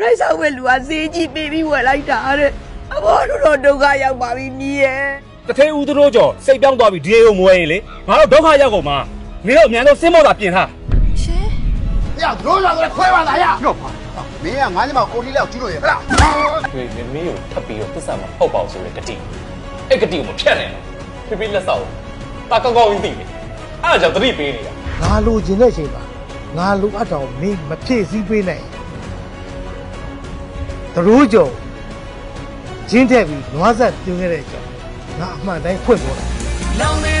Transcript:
ရိုက်ဆောင်ဝဲလူကဈေးကြီးပေးပြီးဝယ်လိုက်တာတဲ့အဘောတို့တော့ဒုက္ခရောက်ပါပြီမြည်ရဲ့တထဲဦးတို့ကြောင့်စိတ်ပြောင်းသွားပြီးဒီရေကိုမဝဲရင်လေငါတို့ဒုက္ခရောက်ကုန်မှာမင်းတို့အမြန်ဆုံးစင်းမောတာပြင်ထားရှင်ရတို့လာတော့ခွဲပါလားရတော့ပါမင်းကငါ့ညီမကိုလေးလောက်ကျူးလို့ရဟလားဟေးမင်းကိုထပ်ပြီးတော့သစ္စာမဟုတ်ပါဘူးဆိုတဲ့ဂတိအဲ့ဂတိကိုမဖြတ်နိုင်ဘူးဖိဖိလက်ဆောင်တာကောင်းကောင်းသိတယ်အဲ့ဒါကြောင့်သတိပေးနေတာငါလိုချင်တဲ့အချိန်မှာငါလိုအပ်တော်မင်းမဖြည့်ဆည်းပေးနိုင် သရိုးကြုံဂျင်းထက်ပြီးနွားဆက်ပြုံးခဲ့တဲ့အကြောင်းငါအမှန်တိုင်းဖွင့်ပေါ်တ